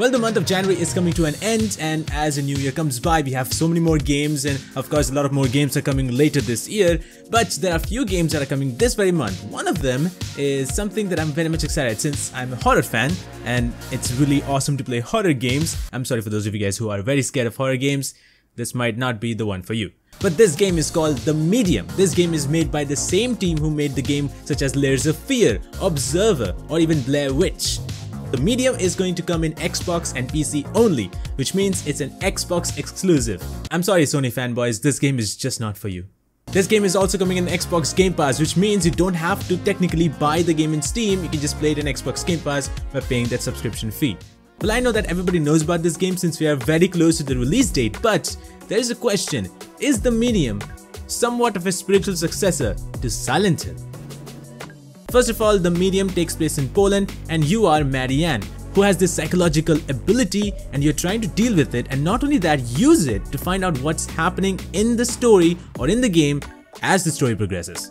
Well, the month of January is coming to an end and as a new year comes by, we have so many more games and of course a lot of more games are coming later this year, but there are a few games that are coming this very month. One of them is something that I'm very much excited since I'm a horror fan and it's really awesome to play horror games. I'm sorry for those of you guys who are very scared of horror games, this might not be the one for you. But this game is called The Medium. This game is made by the same team who made the game such as Layers of Fear, Observer, or even Blair Witch. The Medium is going to come in Xbox and PC only, which means it's an Xbox exclusive. I'm sorry Sony fanboys, this game is just not for you. This game is also coming in Xbox Game Pass, which means you don't have to technically buy the game in Steam, you can just play it in Xbox Game Pass by paying that subscription fee. Well, I know that everybody knows about this game since we are very close to the release date, but there is a question, is the Medium somewhat of a spiritual successor to Silent Hill? First of all, the medium takes place in Poland and you are Marianne, who has this psychological ability and you're trying to deal with it and not only that, use it to find out what's happening in the story or in the game as the story progresses.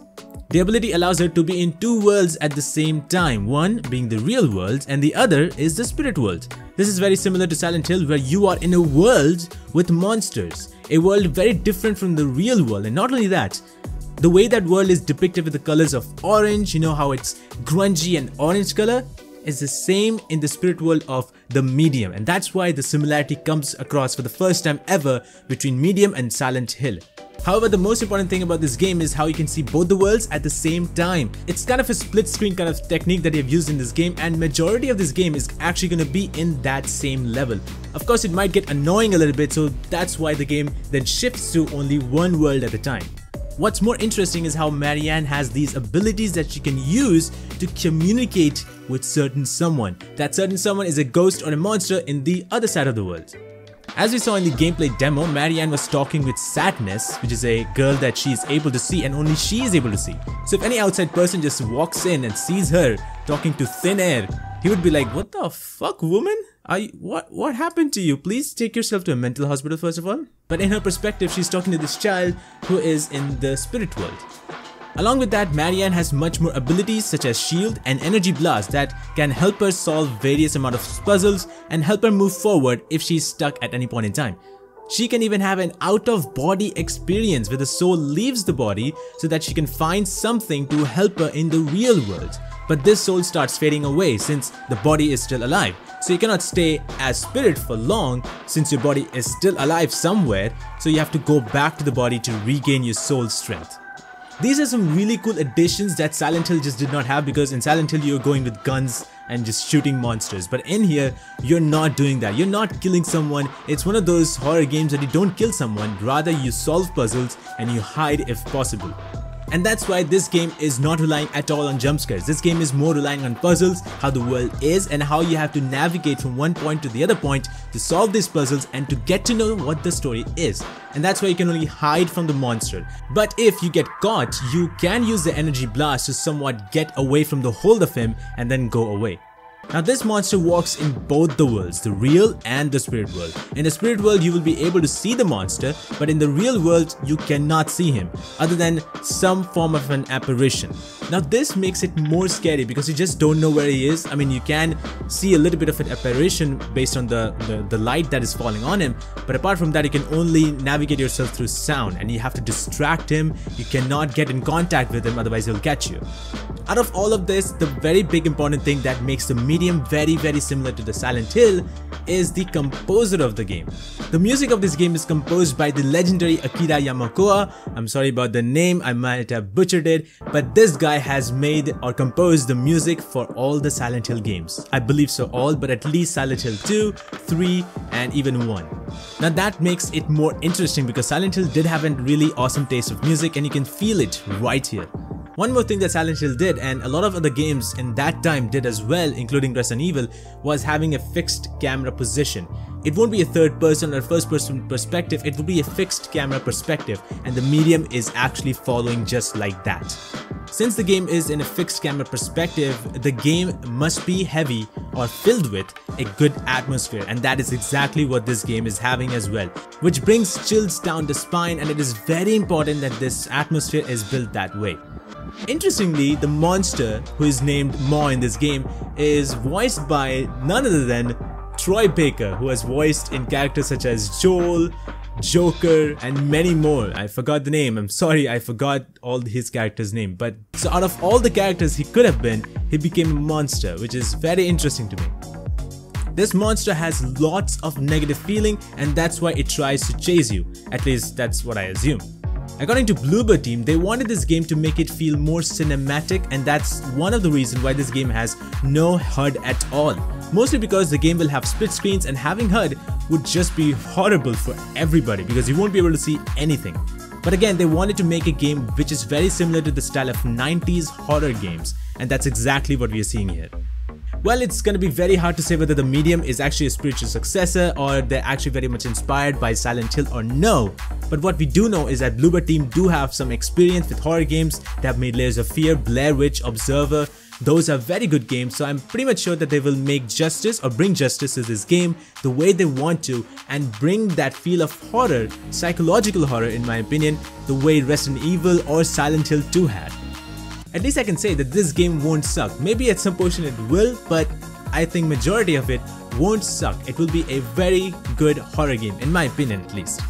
The ability allows her to be in two worlds at the same time, one being the real world and the other is the spirit world. This is very similar to Silent Hill where you are in a world with monsters, a world very different from the real world and not only that, the way that world is depicted with the colors of orange, you know how it's grungy and orange color, is the same in the spirit world of the medium and that's why the similarity comes across for the first time ever between medium and Silent Hill. However, the most important thing about this game is how you can see both the worlds at the same time. It's kind of a split screen kind of technique that they've used in this game and majority of this game is actually going to be in that same level. Of course, it might get annoying a little bit so that's why the game then shifts to only one world at a time. What's more interesting is how Marianne has these abilities that she can use to communicate with certain someone. That certain someone is a ghost or a monster in the other side of the world. As we saw in the gameplay demo, Marianne was talking with Sadness, which is a girl that she is able to see and only she is able to see. So if any outside person just walks in and sees her talking to thin air, he would be like, what the fuck woman? I what what happened to you? Please take yourself to a mental hospital first of all. But in her perspective, she's talking to this child who is in the spirit world. Along with that, Marianne has much more abilities such as shield and energy blast that can help her solve various amount of puzzles and help her move forward if she's stuck at any point in time. She can even have an out-of-body experience where the soul leaves the body so that she can find something to help her in the real world. But this soul starts fading away since the body is still alive. So you cannot stay as spirit for long since your body is still alive somewhere, so you have to go back to the body to regain your soul strength. These are some really cool additions that Silent Hill just did not have because in Silent Hill you're going with guns and just shooting monsters. But in here you're not doing that. You're not killing someone. It's one of those horror games that you don't kill someone. Rather you solve puzzles and you hide if possible and that's why this game is not relying at all on jump scares. This game is more relying on puzzles, how the world is and how you have to navigate from one point to the other point to solve these puzzles and to get to know what the story is. And that's why you can only hide from the monster. But if you get caught, you can use the energy blast to somewhat get away from the hold of him and then go away. Now this monster walks in both the worlds, the real and the spirit world. In the spirit world you will be able to see the monster, but in the real world you cannot see him, other than some form of an apparition. Now this makes it more scary because you just don't know where he is. I mean you can see a little bit of an apparition based on the, the, the light that is falling on him, but apart from that you can only navigate yourself through sound and you have to distract him, you cannot get in contact with him otherwise he'll catch you. Out of all of this, the very big important thing that makes the medium very very similar to the Silent Hill is the composer of the game. The music of this game is composed by the legendary Akira Yamaoka. I'm sorry about the name, I might have butchered it, but this guy has made or composed the music for all the Silent Hill games. I believe so all, but at least Silent Hill 2, 3, and even 1. Now that makes it more interesting because Silent Hill did have a really awesome taste of music and you can feel it right here. One more thing that Silent Hill did and a lot of other games in that time did as well including Resident Evil was having a fixed camera position. It won't be a third person or first person perspective, it will be a fixed camera perspective and the medium is actually following just like that. Since the game is in a fixed camera perspective, the game must be heavy or filled with a good atmosphere and that is exactly what this game is having as well, which brings chills down the spine and it is very important that this atmosphere is built that way. Interestingly, the monster who is named Maw in this game is voiced by none other than Troy Baker, who has voiced in characters such as Joel, Joker, and many more. I forgot the name. I'm sorry, I forgot all his characters' name. But so out of all the characters he could have been, he became a monster, which is very interesting to me. This monster has lots of negative feeling and that's why it tries to chase you. At least that's what I assume. According to Bloober Team, they wanted this game to make it feel more cinematic and that's one of the reasons why this game has no HUD at all. Mostly because the game will have split screens and having HUD would just be horrible for everybody because you won't be able to see anything. But again, they wanted to make a game which is very similar to the style of 90s horror games and that's exactly what we are seeing here. Well, it's gonna be very hard to say whether the medium is actually a spiritual successor or they're actually very much inspired by Silent Hill or no. But what we do know is that Bloober team do have some experience with horror games. They have made Layers of Fear, Blair Witch, Observer. Those are very good games, so I'm pretty much sure that they will make justice or bring justice to this game the way they want to and bring that feel of horror, psychological horror in my opinion, the way Resident Evil or Silent Hill 2 had. At least I can say that this game won't suck. Maybe at some portion it will, but I think majority of it won't suck. It will be a very good horror game, in my opinion at least.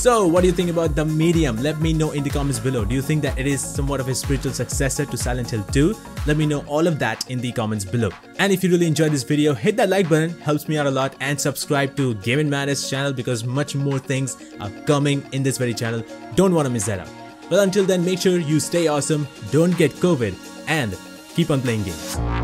So what do you think about the medium? Let me know in the comments below. Do you think that it is somewhat of a spiritual successor to Silent Hill 2? Let me know all of that in the comments below. And if you really enjoyed this video, hit that like button, helps me out a lot and subscribe to Gaming Madness channel because much more things are coming in this very channel. Don't want to miss that out. Well, until then, make sure you stay awesome, don't get COVID, and keep on playing games.